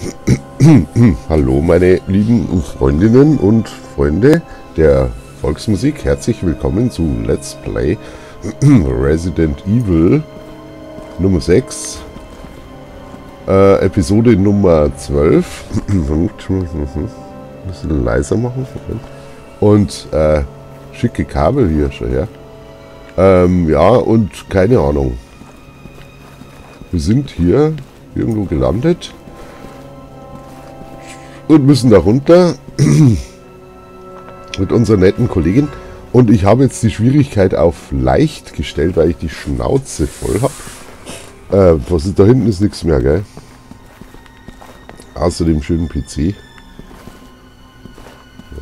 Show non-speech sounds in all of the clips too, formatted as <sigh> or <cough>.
<coughs> Hallo meine lieben Freundinnen und Freunde der Volksmusik. Herzlich willkommen zu Let's Play <coughs> Resident Evil Nummer 6. Äh, Episode Nummer 12. <coughs> Ein bisschen leiser machen. Und äh, schicke Kabel hier schon her. Ähm, ja, und keine Ahnung. Wir sind hier irgendwo gelandet und müssen da runter <clears throat> mit unserer netten Kollegin. Und ich habe jetzt die Schwierigkeit auf leicht gestellt, weil ich die Schnauze voll habe. Äh, was ist da hinten ist nichts mehr, gell? Außer dem schönen PC.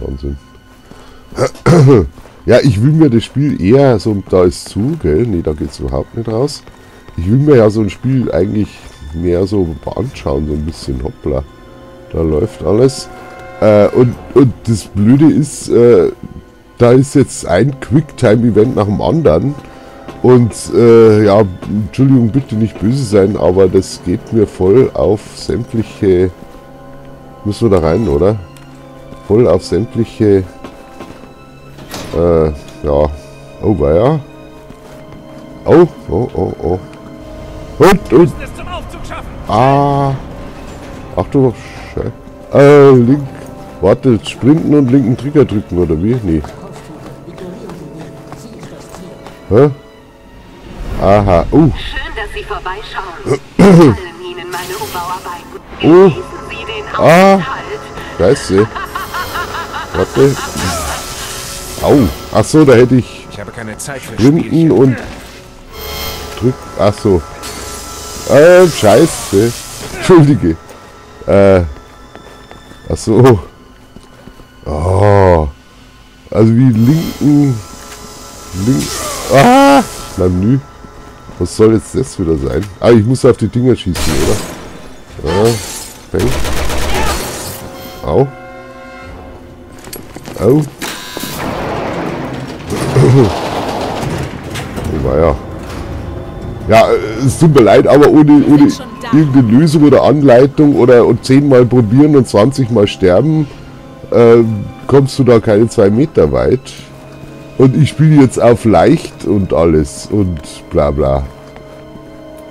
Wahnsinn. <clears throat> ja, ich will mir das Spiel eher so, da ist zu, gell? Ne, da geht es überhaupt nicht raus. Ich will mir ja so ein Spiel eigentlich mehr so anschauen, so ein bisschen, hoppla. Da läuft alles. Äh, und, und das Blöde ist, äh, da ist jetzt ein Quicktime-Event nach dem anderen. Und äh, ja, Entschuldigung, bitte nicht böse sein, aber das geht mir voll auf sämtliche... Müssen wir da rein, oder? Voll auf sämtliche... Äh, ja. Oh, war ja. Oh, oh, oh, oh. Und, und. Ah. Ach du Scheiße. Äh, link. Warte, sprinten und linken Trigger drücken, oder wie? Nee. Hä? Aha. Oh. Schön, dass Sie vorbeischauen. <clears throat> Ihnen meine Umbauarbeiten. Oh. Sie den ah. Scheiße. Warte. Au. Ach so, da hätte ich, ich habe keine Zeit für sprinten und drück. Ach so. Äh, scheiße. Entschuldige. Äh. Ach so. Oh. Also wie linken. Link. Ah! Menü. Was soll jetzt das wieder sein? Ah, ich muss auf die Dinger schießen, oder? Ja. Fängt. Au. Au. <coughs> oh, ja. Ja, es tut mir leid, aber ohne, ohne irgendeine Lösung oder Anleitung oder und zehnmal probieren und 20 Mal sterben, äh, kommst du da keine zwei Meter weit. Und ich spiele jetzt auf leicht und alles und bla bla.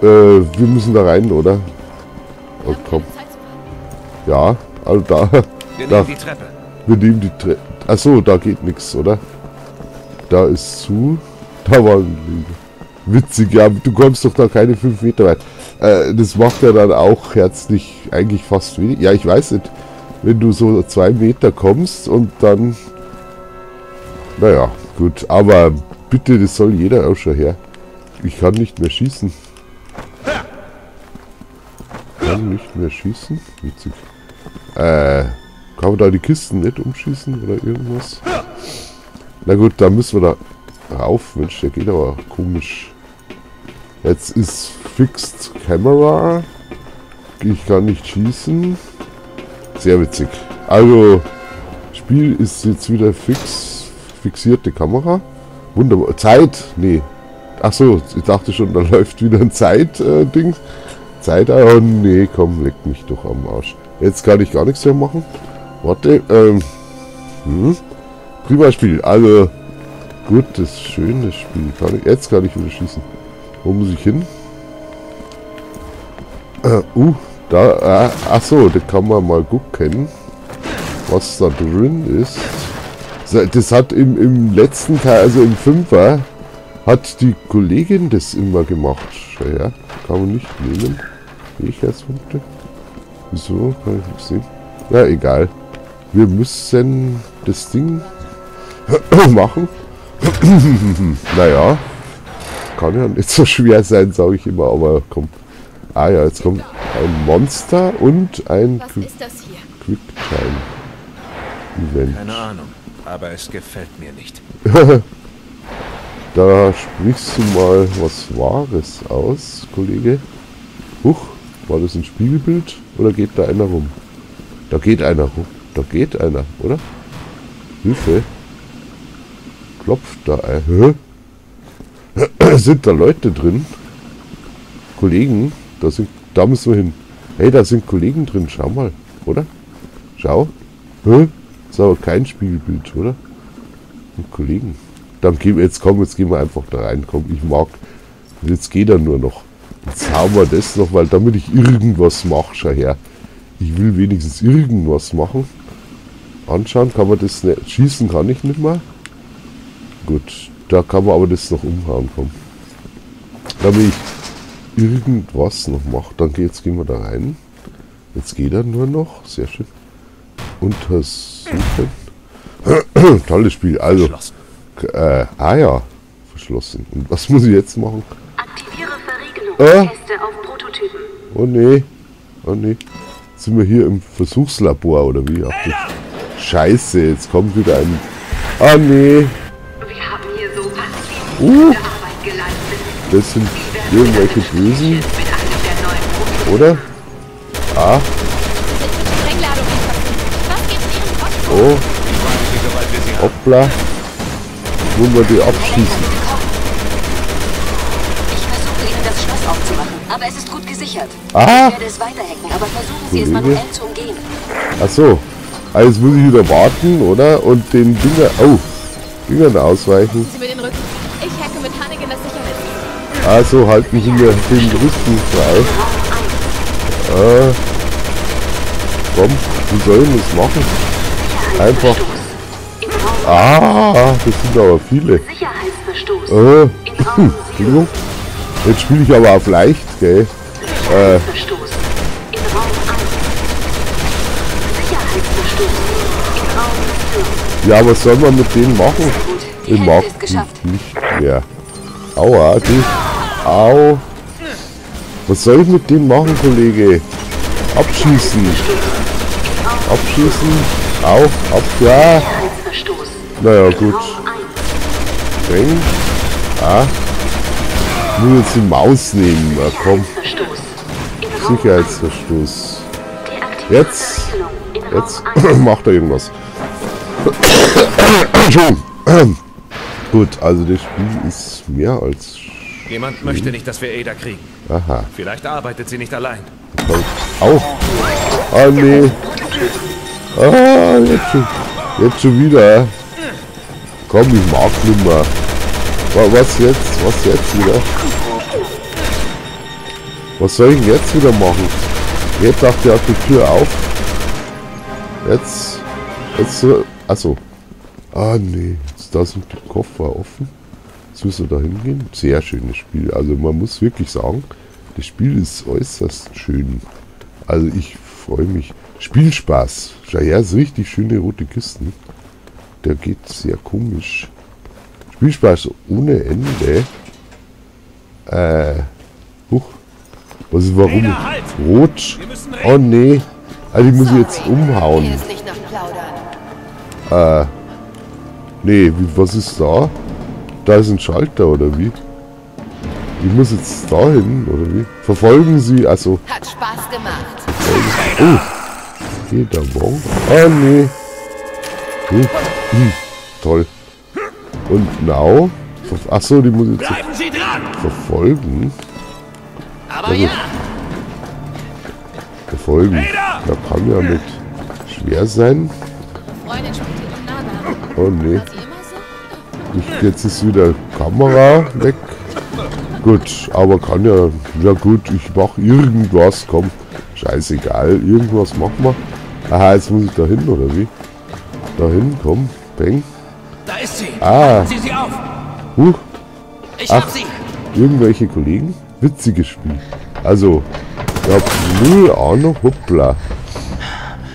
Äh, wir müssen da rein, oder? Oh, komm. Ja, also da. Wir <laughs> da, nehmen die Treppe. Wir nehmen die Treppe. Achso, da geht nichts, oder? Da ist zu. Da war ein Witzig, ja, du kommst doch da keine 5 Meter weit. Äh, das macht ja dann auch herzlich eigentlich fast wenig. Ja, ich weiß nicht, wenn du so 2 Meter kommst und dann... Naja, gut, aber bitte, das soll jeder auch schon her. Ich kann nicht mehr schießen. Kann nicht mehr schießen? Witzig. Äh, kann man da die Kisten nicht umschießen oder irgendwas? Na gut, da müssen wir da rauf. Mensch, der geht aber komisch. Jetzt ist Fixed Camera. Ich kann nicht schießen. Sehr witzig. Also, Spiel ist jetzt wieder fix. Fixierte Kamera. Wunderbar. Zeit? Nee. Achso, ich dachte schon, da <laughs> läuft wieder ein Zeit-Ding. Äh, Zeit, oh nee, komm, leck mich doch am Arsch. Jetzt kann ich gar nichts mehr machen. Warte, ähm. Hm. Prima Spiel. Also, gutes, schönes Spiel. Kann ich, jetzt kann ich wieder schießen. Wo muss ich hin? Äh, uh, da, äh, achso, da kann man mal gucken, was da drin ist. Das hat im, im letzten Teil, also im Fünfer, hat die Kollegin das immer gemacht. Her, kann man nicht nehmen. Fähigkeitspunkte. Wieso? Kann ich nicht sehen. Ja, egal. Wir müssen das Ding <coughs> machen. <coughs> naja, kann ja nicht so <laughs> schwer sein, sage ich immer, aber komm. Ah ja, jetzt kommt ein Monster und ein Was? Quicktime Event. Keine Ahnung, aber es gefällt mir nicht. <laughs> da sprichst du mal was Wahres aus, Kollege. Huch, war das ein Spiegelbild oder geht da einer rum? Da geht einer rum. Da geht einer, oder? Hilfe. Klopft da ein. Hä? Sind da Leute drin? Kollegen? Da, sind, da müssen wir hin. Hey, da sind Kollegen drin, schau mal, oder? Schau. Hä? Ist aber kein Spiegelbild, oder? Und Kollegen. Dann gehen jetzt komm, jetzt gehen wir einfach da rein. Komm, ich mag. Jetzt geht er nur noch. Jetzt haben wir das noch, weil damit ich irgendwas mache, schau her. Ich will wenigstens irgendwas machen. Anschauen kann man das nicht. Schießen kann ich nicht mehr. Gut, da kann man aber das noch umhauen, komm. Damit ich irgendwas noch mache. Dann jetzt gehen wir da rein. Jetzt geht er nur noch. Sehr schön. Untersuchen. <clears throat> Tolles Spiel. Also, äh, ah ja, verschlossen. Und was muss ich jetzt machen? Aktiviere Verriegelungsteste Äh? auf Prototypen. Oh nee. Oh nee. Jetzt sind wir hier im Versuchslabor oder wie? Ach, du Scheiße, jetzt kommt wieder ein. Ah nee. Wir haben hier so Uh. Das sind irgendwelche Bösen, mit oder? Ah, oh, hoppla. Wollen wir die abschießen? Ich versuche Ihnen das Schloss aufzumachen, aber es ist gut gesichert. Ah! Ich werde es weiterhacken, aber versuchen Sie es manuell zu umgehen. Ach so. Also muss ich wieder warten, oder? Und den Dinger. Oh, Dingern ausweichen. Sie mir den Also halten Sie mir den Rücken frei. Äh, komm, wie soll ich das machen? Einfach. Ah, das sind aber viele. Äh, In Raum 7. Entschuldigung. Jetzt spiele ich aber auf leicht, gell? Sicherheitsverstoß. In Raum 1. Sicherheitsverstoß. In Raum 4. Ja, was soll man mit denen machen? Ich mag nicht mehr. Aua, die. Au. Was soll ich mit denen machen, Kollege? Abschießen. Abschießen. Auf, ab, ja. Naja, gut. Raum 1. Bang. Ah. Nur jetzt die Maus nehmen. Na komm. Sicherheitsverstoß. 1. Deaktiviere Jetzt. Jetzt 1. <coughs> macht er irgendwas. Schon. <coughs> Gut, also das Spiel ist mehr als... Jemand möchte nicht, dass wir Ada kriegen. Aha. Vielleicht arbeitet sie nicht allein. Au. Ah, nee. Ah, jetzt schon, jetzt schon wieder. Komm, ich mag nicht mehr. Wa- Was jetzt? Was jetzt wieder? Was soll ich denn jetzt wieder machen? Jetzt dachte er die Tür auf. Jetzt. Jetzt so. Achso. Ah, nee. Jetzt da sind die Koffer offen. Jetzt müssen wir da hingehen. Sehr schönes Spiel. Also man muss wirklich sagen, das Spiel ist äußerst schön. Also ich freue mich. Spielspaß. Schau her, ist richtig schöne rote Kisten. Der geht sehr komisch. Spielspaß ohne Ende. Äh. Huch. Was ist warum? Ada, halt! Rot. Oh nee. Also ich muss ich jetzt Sorry, umhauen. Plaudern. Nee, wie, was ist da? Da ist ein Schalter, oder wie? Ich muss jetzt dahin, oder wie? Verfolgen Sie, also, Hat Spaß gemacht. geht der Bon? Ah, nee. Hm. Hm. Toll. Und now? Ver- Ach so, die muss ich jetzt Bleiben Sie dran! verfolgen. Aber ja! Verfolgen. Da kann ja nicht schwer sein. Oh nee. Ich, jetzt ist wieder Kamera weg. Gut, aber kann ja, ja gut, ich mache irgendwas, komm, scheißegal, irgendwas machen wir. Aha, jetzt muss ich da hin, oder wie? Dahin, komm, bang. Da ist sie! Ah, Sieh sie auf! huh, Ich Ach. hab sie! irgendwelche Kollegen? Witziges Spiel. Also, ich hab null Ahnung, hoppla.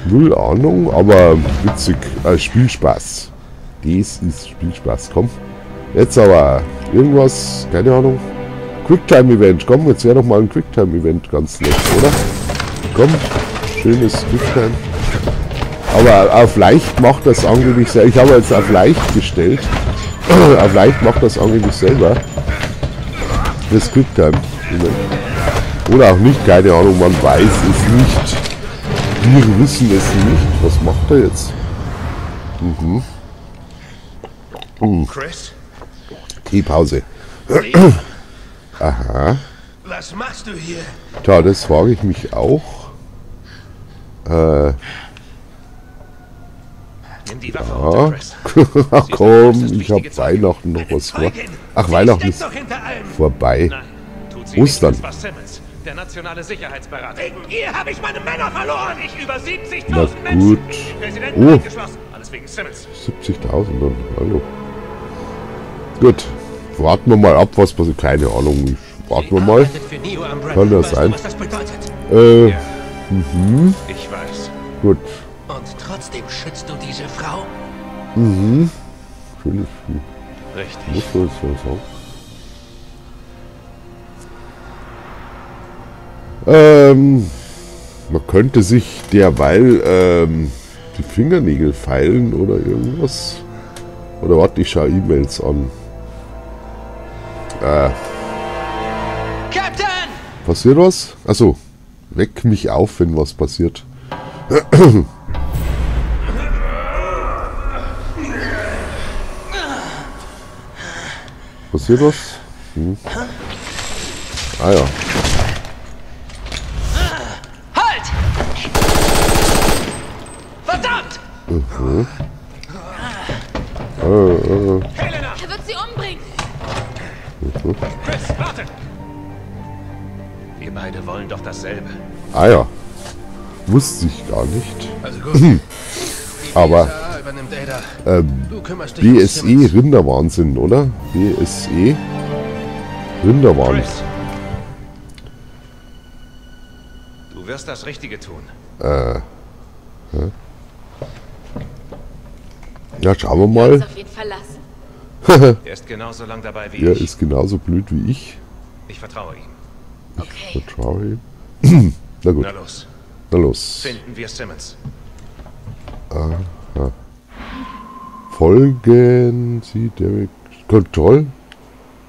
Null Ahnung, aber witzig, äh, Spielspaß. Das ist Spielspaß, komm. Jetzt aber irgendwas, keine Ahnung. Quicktime-Event, komm, jetzt wäre doch mal ein Quicktime-Event ganz nett, oder? Komm, schönes Quicktime. Aber auf leicht macht das angeblich selber. Ich habe jetzt auf leicht gestellt. <clears throat> auf leicht macht das angeblich selber. Das Quicktime. Oder auch nicht, keine Ahnung, man weiß es nicht. Wir wissen es nicht. Was macht er jetzt? Chris? Teepause. Lee? <clears throat> Aha. Was machst du hier? Tja, das frage ich mich auch. Äh, Nimm die Waffe ja. runter, Chris. <laughs> Ach komm, ich hab wichtige Zeug. Weihnachten noch was vor. Ach, Weihnachten ist vorbei. War Simmons, der nationale Sicherheitsberater. Wegen ihr habe ich meine Männer verloren. Ich über 70.000 Na Menschen. gut. Oh. eingeschlossen. Alles wegen Simmons. 70.000 dann. Hallo. Gut. Warten wir mal ab, was passiert. Keine Ahnung. Warten wir mal. Kann das sein? Äh, Ja. Ich weiß. gut. Und trotzdem schützt du diese Frau? Schönes Spiel. Richtig. Muss man so sagen. Ähm, man könnte sich derweil ähm, die Fingernägel feilen oder irgendwas. Oder warte, ich schaue E-Mails an. Äh, Captain! passiert was? Achso, weck mich auf, wenn was passiert. Passiert was? Hm. Ah ja. Halt! Verdammt! Er wird sie umbringen. Chris, warte! Wir beide wollen doch dasselbe. Ah ja. Wusste ich gar nicht. Also gut. Aber ähm, kümmerst dich um BSE. Rinderwahnsinn, oder? BSE Rinderwahnsinn. Du wirst das Richtige tun. Ja, schauen wir mal. <laughs> Er ist genauso lang dabei wie Er ich. ist genauso blöd wie ich. Ich vertraue ihm. Okay. Vertraue ihm. <clears throat> Na gut, Na los, na los. finden wir Simmons. Folgen Sie Derek Control.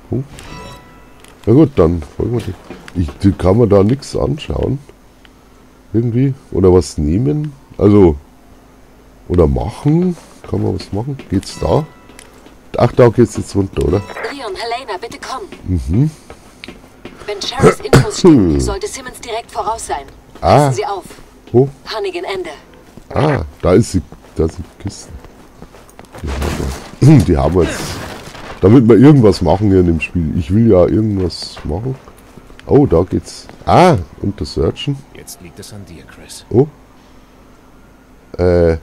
Punkt. Na gut, dann folgen wir. Ich, kann man da nichts anschauen. Irgendwie. Oder was nehmen. Also. Oder machen. Kann man was machen? Geht's da? Ach, da geht's jetzt runter, oder? Leon, Helena, bitte komm. Wenn Sheriffs Infos <coughs> stimmen, sollte Simmons direkt voraus sein. Ah. Passen Sie auf. Wo? Hannigan Ende. Ah, da ist sie. Da sind die Kisten. Die haben wir. <coughs> Die haben wir jetzt. Damit wir irgendwas machen hier in dem Spiel. Ich will ja irgendwas machen. Oh, da geht's. Ah, unter Searchen. Jetzt liegt es an dir, Chris. Oh. Äh.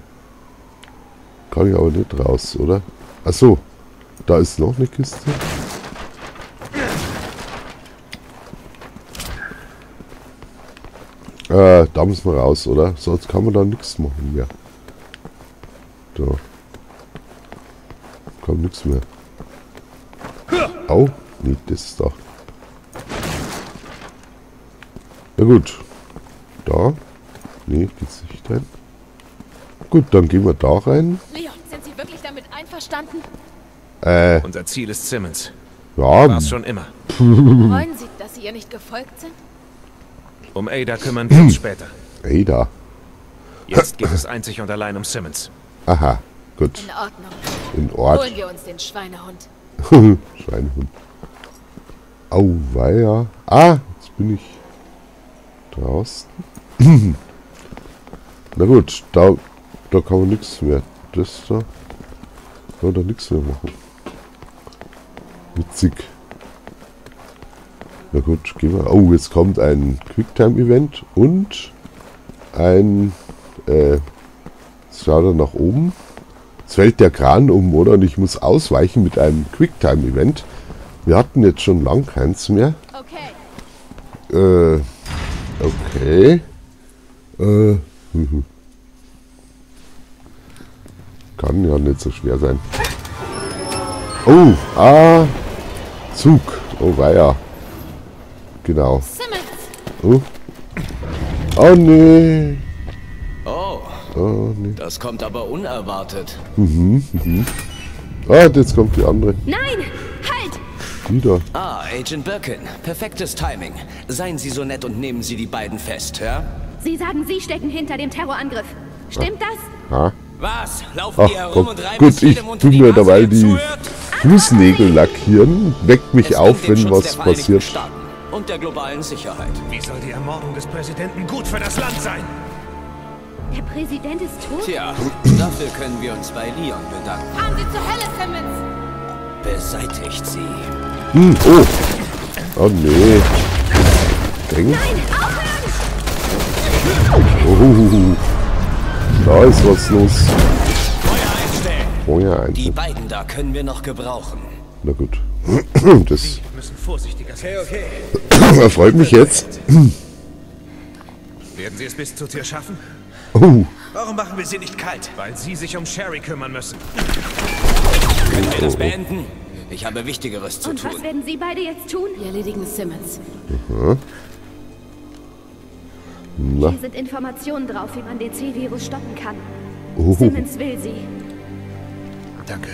Kann ich aber nicht raus, oder? Ach so. Da ist noch eine Kiste. Äh, da müssen wir raus, oder? Sonst kann man da nichts machen mehr. Da. Kann nichts mehr. Au. Nee, das ist da. Na gut. Da. Nee, geht's nicht rein. Gut, dann gehen wir da rein. Leon, sind Sie wirklich damit einverstanden? Äh, Unser Ziel ist Simmons. ja, War's schon immer. <laughs> Wollen Sie, dass Sie ihr nicht gefolgt sind? Um Ada kümmern wir uns später. ey da. Jetzt geht es einzig und allein um Simmons. Aha, gut. In Ordnung. In Ort. Holen wir uns den Schweinehund. <laughs> Schweinehund. Auweia. Ah, jetzt bin ich draußen. <clears throat> Na gut, da, da kann man nichts mehr. Das da. Kann man da nichts mehr machen. Witzig. Na gut, gehen wir. Oh, jetzt kommt ein Quicktime-Event und ein. Äh, jetzt schaut er nach oben. Jetzt fällt der Kran um, oder? Und ich muss ausweichen mit einem Quicktime-Event. Wir hatten jetzt schon lang keins mehr. Okay. Äh, okay. Äh. <laughs> Kann ja nicht so schwer sein. Oh, ah, Zug. Oh, weia. Genau. Simmons! Oh. Oh, nee. Oh, Oh, nee. das kommt aber unerwartet. Ah, jetzt kommt die andere. Nein! Halt! Die da. Ah, Agent Birkin. Perfektes Timing. Seien Sie so nett und nehmen Sie die beiden fest, ja? Sie sagen, Sie stecken hinter dem Terrorangriff. Stimmt das? Ha. Was? Laufen Ach die herum und reiben Gut, ich jedem unter tu die mir dabei die zuhört? Fußnägel lackieren. Weckt mich Es auf, wenn Schutz was passiert. Staaten Und der globalen Sicherheit. Wie soll die Ermordung des Präsidenten gut für das Land sein? Der Präsident ist tot? Tja, dafür können wir uns bei Leon bedanken. Fahren Sie zur Hölle, Simmons! Beseitigt sie. Hm, oh. Oh nee. Denk. Oh, da ist was los. Feuer Die ein. beiden da können wir noch gebrauchen. Na gut. <clears throat> Das vorsichtiger sein. <clears throat> erfreut mich jetzt. <clears throat> Werden Sie es bis zur Tür schaffen? Oh, Warum machen wir sie nicht kalt? Weil Sie sich um Sherry kümmern müssen. Können wir das beenden? Ich habe Wichtigeres zu Und was tun. werden Sie beide jetzt tun? Wir erledigen Simmons. na. Hier sind Informationen drauf, wie man den C-Virus stoppen kann. Oh, Simmons will sie. Danke.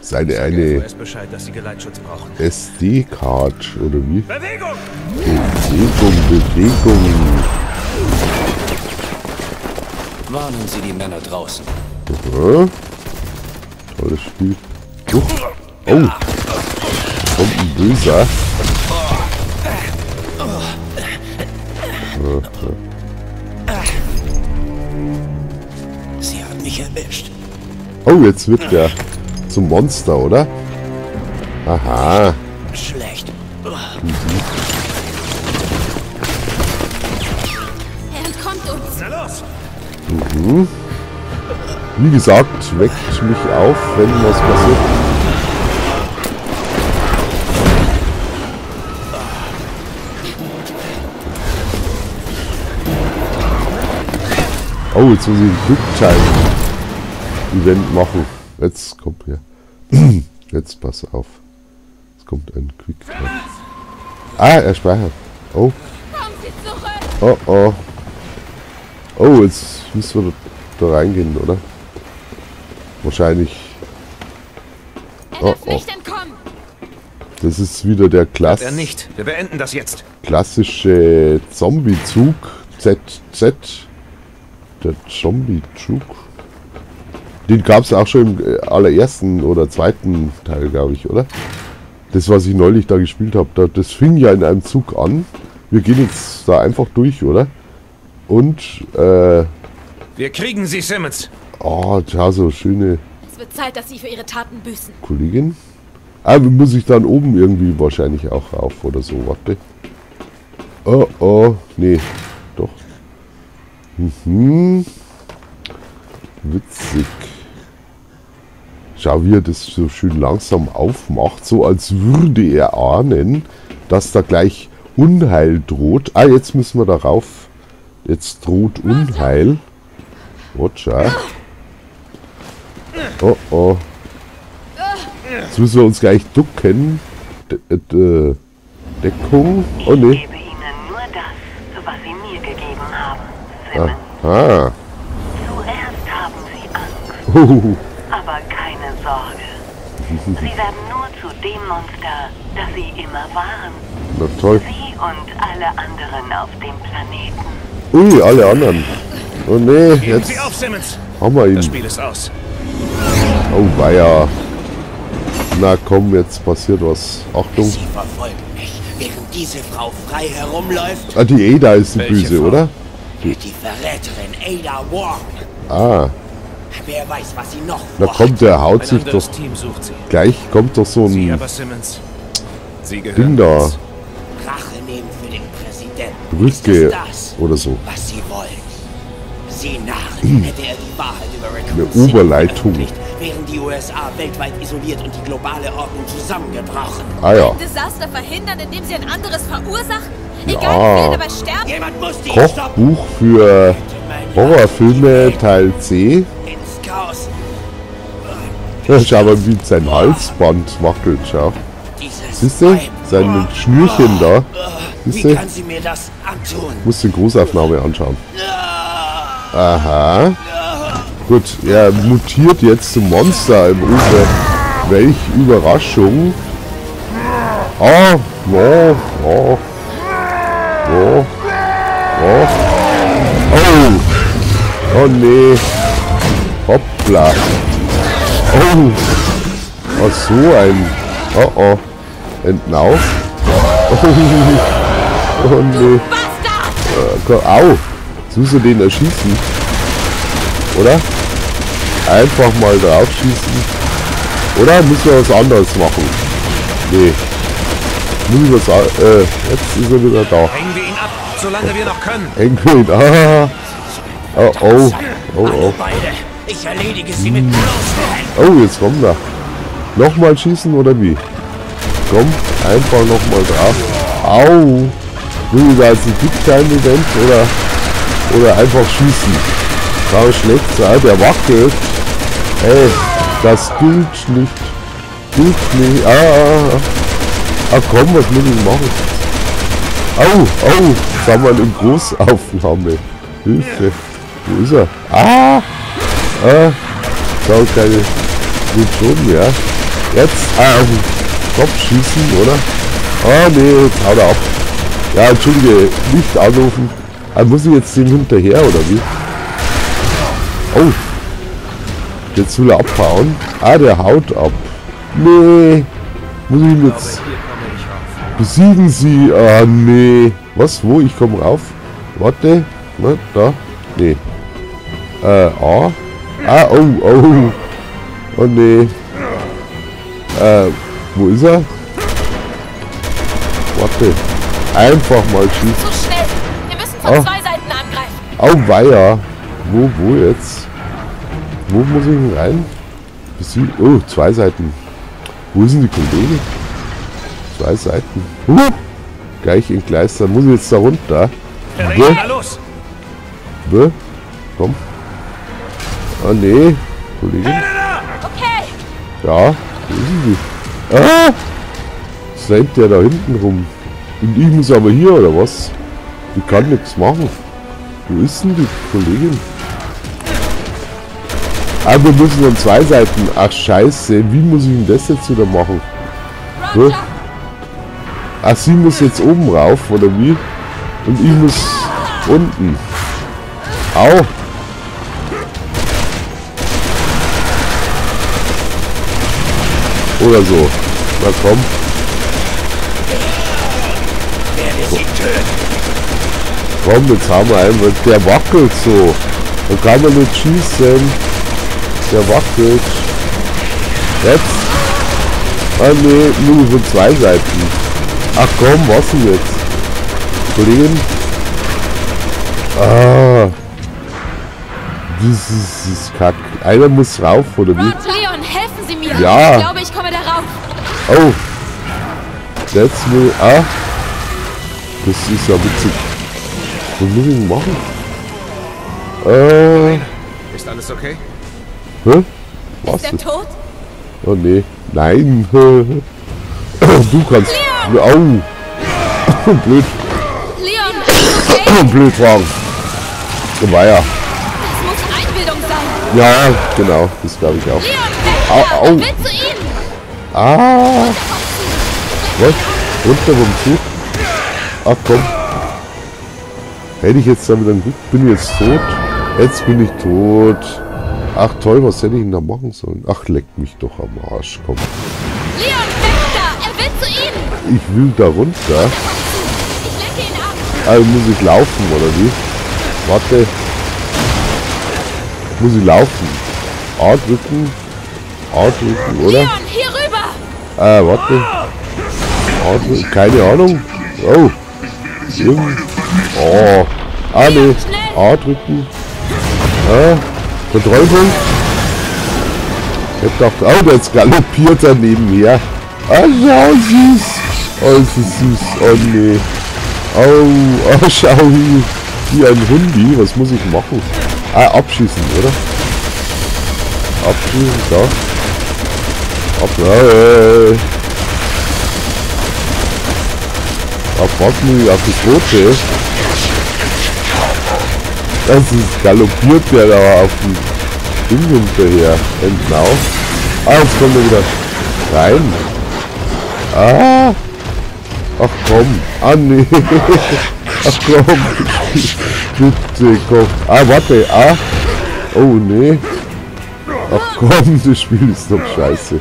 seine eine weiß Bescheid, dass Sie Geleitschutz brauchen. SD-Card oder wie? Bewegung! Bewegung, Bewegung. Warnen Sie die Männer draußen. Ja. Tolles Spiel. Oh, oh. kommt ein Böser. Sie hat mich erwischt. Oh, jetzt wird der zum Monster, oder? Aha. Schlecht. Er entkommt uns. Na los! Wie gesagt, weckt mich auf, wenn was passiert. Oh, jetzt muss ich ein Quicktime-Event machen. Jetzt kommt hier. <clears throat> Jetzt pass auf. Jetzt kommt ein Quicktime. Ah, er speichert. Oh, oh, oh. Oh, jetzt müssen wir da, da reingehen, oder? Wahrscheinlich. Oh, oh. Das ist wieder der Klass Er nicht. Wir beenden das jetzt. klassische Zombie-Zug. ZZ. Der Zombie-Zug. Den gab es auch schon im äh, allerersten oder zweiten Teil, glaube ich, oder? Das, was ich neulich da gespielt habe. Da, das fing ja in einem Zug an. Wir gehen jetzt da einfach durch, oder? Und, äh, Wir kriegen Sie, Simmons. oh, tja, so schöne Es wird Zeit, dass Sie für Ihre Taten büßen. Kollegin. Ah, muss ich dann oben irgendwie wahrscheinlich auch rauf oder so. Warte. Oh, oh. Nee. Doch. Mhm. Witzig. Schau, wie er das so schön langsam aufmacht. So als würde er ahnen, dass da gleich Unheil droht. Ah, jetzt müssen wir darauf. Jetzt droht Unheil. Roger. Oh, oh. Jetzt müssen wir uns gleich ducken. D äh, d- Deckung. Oh ne. gebe Ihnen nur das, was Sie mir gegeben haben, Simmons. Aha. Zuerst haben Sie Angst, Huhuhu. aber keine Sorge. Sie werden nur zu dem Monster, das Sie immer waren. Na toll. Sie und alle anderen auf dem Planeten. Ui, alle anderen. Oh ne, Geben jetzt Sie auf, Simmons. haben wir ihn. Das Spiel ist aus. Oh weia. Na komm, jetzt passiert was. Achtung. Sie verfolgen mich, während diese Frau frei herumläuft. Ah, die Ada ist die Welche Böse, Frau? oder? Die Verräterin Ada Wong. Ah, Wer weiß, was sie noch na vorhat. kommt, der haut Ein sich doch Team sucht Sie. gleich, kommt doch so Sie ein aber, Simmons. Sie Ding da. uns. Rache nehmen für den Präsidenten. Brücke oder so. was sie wollen? Sie Narren, hätte er die Wahrheit über Raccoon Eine Oberleitung. Wären die USA weltweit isoliert und die globale Ordnung zusammengebrochen. Ah ja. Ein Desaster verhindern, indem Sie ein anderes verursachen? Ja. Egal, wie viele dabei sterben? Jemand muss die stoppen. Kochbuch für Horrorfilme Teil C. Schau mal, wie sein Halsband wackelt, schau. Siehst du? Sein Schnürchen da. Wie Siehst du? kann sie mir das antun? Muss die Großaufnahme anschauen. Aha. Gut, er mutiert jetzt zum Monster im Ufer. Welch Überraschung. Ah, ja, ja. Ja. Ja. Oh. Oh nee. Hoppla. Oh. Ach so ein. Oh oh. Entnauf. Oh, <laughs> oh nee. Bastard! Ko- Au! Jetzt müssen wir den erschießen. Oder? Einfach mal drauf schießen. Oder müssen wir was anderes machen? Nee. Muss ich was... Äh, jetzt ist er wieder da. Hängen wir ihn ab, solange wir noch können. Engel, <laughs> ah. Oh, oh. Oh, oh. Ich erledige sie mit bloßen Händen. Oh, jetzt kommt er. Nochmal schießen oder wie? Komm, einfach nochmal drauf. Au! Will da jetzt ein Big-Time-Event oder, oder einfach schießen? Da schlägt sein, der wackelt. Ey, das gilt nicht. Gilt nicht. Ah, ah, ah. ah komm, was muss ich machen? Au, au, haben wir eine Großaufnahme. Hilfe. Wo ist er? Ah! Ah! Schau, keine Gut schon, ja. Jetzt ah, auf den Kopf schießen, oder? Ah, nee, jetzt haut er ab. Ja, entschuldige, nicht anrufen. Ah, muss ich jetzt dem hinterher, oder wie? Oh. Jetzt will er abhauen. Ah, der haut ab. Nee. Muss ich ihn jetzt... Besiegen Sie. Ah, nee. Was? Wo? Ich komme rauf. Warte. Na, da. Nee. Äh, A. Ah, oh, oh. Oh, nee. Äh, wo ist er? Warte. Einfach mal schießen. Zu schnell. Wir müssen von Oh. zwei Seiten angreifen. Au weia. Wo, wo jetzt? Wo muss ich denn rein? Oh, zwei Seiten. Wo ist denn die Kollege? Zwei Seiten. Huh. Gleich entgleistern. Muss ich jetzt da runter? Los! Bö? Komm. Ah, nee. Kollegin. Okay. Ja, wo ist die? Ah! Rennt der da hinten rum? Und ich muss aber hier, oder was? Ich kann nichts machen. Wo ist denn die Kollegin? Ah, wir müssen an zwei Seiten. Ach, scheiße. Wie muss ich denn das jetzt wieder machen? Hä? Ach, sie muss jetzt oben rauf, oder wie? Und ich muss unten. Au! Oder so. Na komm. Komm, jetzt haben wir einen, der wackelt so. Da kann man nicht schießen. Der wackelt. Jetzt. Ah nee, nur von zwei Seiten. Ach komm, was denn jetzt? Kollegen? Ah. Das ist, das ist kack. Einer muss rauf, oder wie? Ja. Ich glaube, ich komme darauf. Oh. Jetzt will. Ah. Das ist ja witzig. Was muss ich denn machen? Äh. Ist alles okay? Hä? Was? Ist er tot? Oh nee. Nein. <laughs> Du kannst. Au. <laughs> Blöd. Leon, <laughs> okay. Blöd fragen. Ja. Das muss Einbildung sein. Ja, genau. Das glaube ich auch. Leon, Au, au. Ah. Was? Runter vom Zug? Ach komm. Hätte ich jetzt damit ein Glück, bin ich jetzt tot? Jetzt bin ich tot. Ach toll, was hätte ich denn da machen sollen? Ach, leck mich doch am Arsch, komm. Leon, weg da. Er will zu Ihnen. Ich will da runter. Ich lenke ihn ab. Also muss ich laufen, oder wie? Warte. Muss ich laufen? A drücken. Drücken, oder? Leon, hier rüber. Ah, warte. Drücken. Keine Ahnung. Oh. Oh. Ah, nee. A drücken. Ah. Betäubung. Ich gedacht, oh, jetzt galoppiert er nebenher. Ah, schau, süß. Oh, ist das süß. Oh, nee. Oh, <laughs> oh, schau, wie ein Hundi. Was muss ich machen? Ah, abschießen, oder? Abschießen, da. Muss ich? Auf das ist galoppiert der da auf dem Ding hinterher. Genau. Ah, jetzt kommt er wieder rein. Ah. Ach komm. Ah <laughs> nee. Ach komm. Bitte komm. Ah, warte. Ah. Oh nee. Ach komm, das Spiel ist doch scheiße.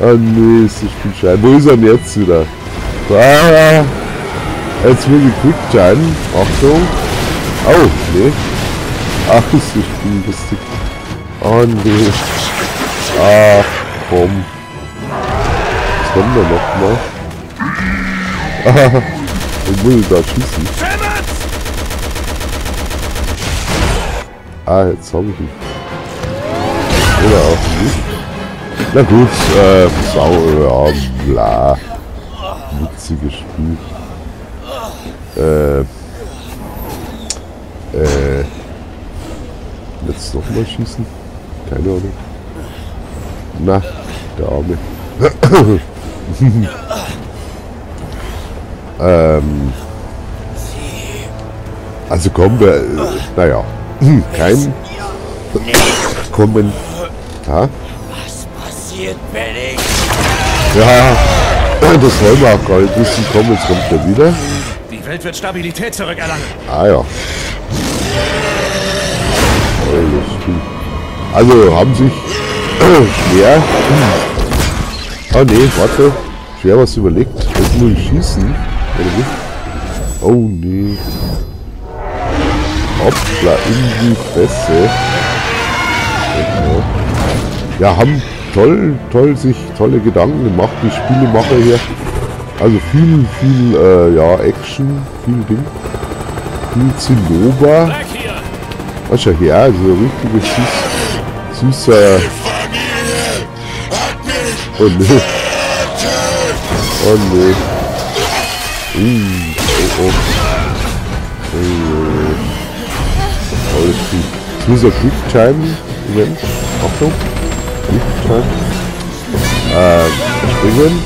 Ah nee, ist das Spiel scheiße. Wo ist er denn jetzt wieder? Ah. Jetzt will ich Quicktime. Achtung. Oh, nee. Ach, ist das Spiel lustig. Oh nee. Ach, komm. Was haben wir noch mal? <laughs> Ah, ich muss da schießen. Ah, jetzt habe ich ihn. Oder auch nicht. Na gut, äh, Sau, ja, bla. Witziges Spiel. Äh, äh, jetzt nochmal schießen? Keine Ahnung. Na, der Arme. <clears throat> ähm, also kommen wir, äh, naja, <clears throat> kein Kommentar. Was passiert, wenn ich... Ja, <clears throat> das wollen wir auch gar nicht wissen. Komm, jetzt kommt er wieder. Die Welt wird Stabilität zurückerlangen. Ah ja. Also haben sich <clears throat> schwer. Ah nee, warte. Schwer was überlegt. Jetzt muss ich schießen. Oder nicht? Oh nee. Hoppla, in die Fresse. Ja, haben toll, toll sich tolle Gedanken gemacht, die Spielemacher hier. Also viel, viel, äh, ja, Action, viel Ding. Viel Zinnober. Was schon her, also richtiges süß, süßer. Oh ne. Oh ne. Uh, oh, oh. Oh, Alles gut. Süßer Quicktime. Moment. Achtung. Quicktime. Ähm, springen.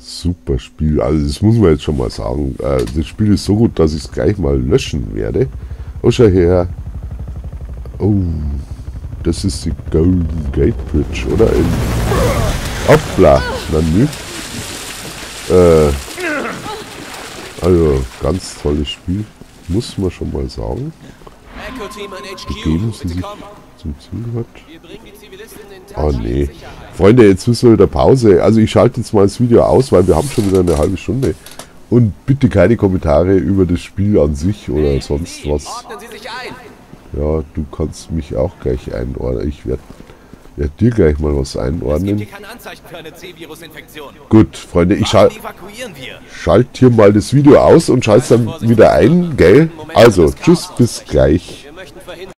Super Spiel. Also das muss man jetzt schon mal sagen. Äh, das Spiel ist so gut, dass ich es gleich mal löschen werde. Oh, schau her. Oh, das ist die Golden Gate Bridge, oder? In Hoppla, na nü. Äh, also, ganz tolles Spiel. Muss man schon mal sagen. Begeben sie sich zum Ziel hat. Oh totale nee. Freunde, jetzt müssen wir wieder Pause. Also ich schalte jetzt mal das Video aus, weil wir haben schon wieder eine halbe Stunde. Und bitte keine Kommentare über das Spiel an sich oder sonst was. Ja, du kannst mich auch gleich einordnen. Ich werde werd dir gleich mal was einordnen. Gut, Freunde, ich schal schalte hier mal das Video aus und schalte es dann wieder ein, gell? Also, tschüss, bis gleich. Möchten verhindern...